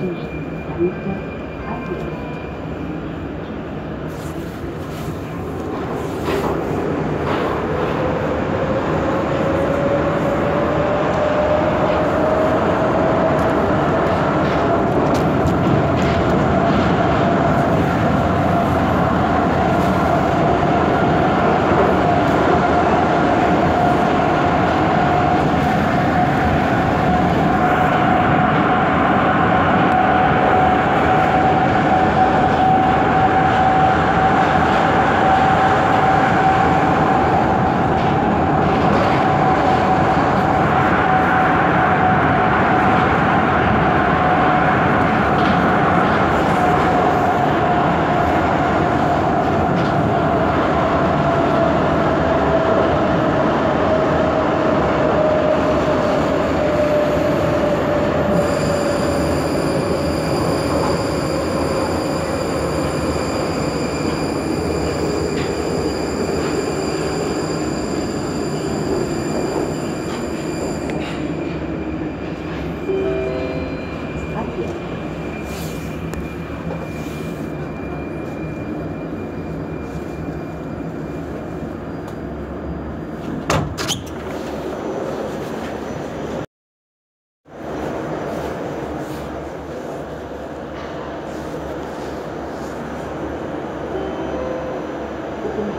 you.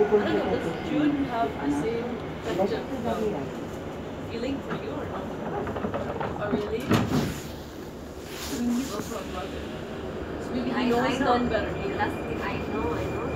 I do June have the same feeling for you or not? Or really? We need also I, I know, better. That's the thing, I know, I know.